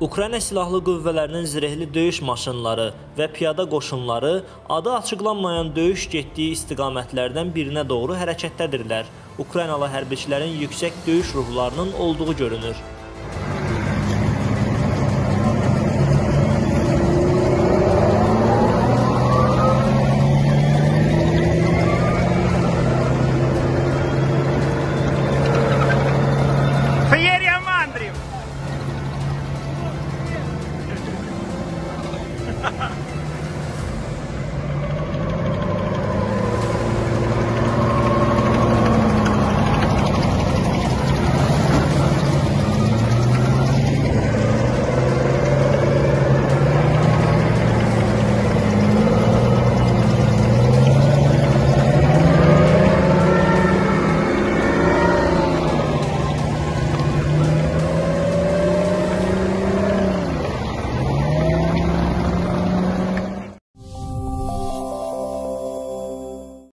Ukrayna Silahlı Qüvvələrinin zirehli döyüş maşınları və piyada qoşunları adı açıqlanmayan döyüş getdiyi istiqamətlərdən birinə doğru hərəkətdədirlər. Ukraynalı hərbiçilərin yüksək döyüş ruhlarının olduğu görünür. Ha ha ha!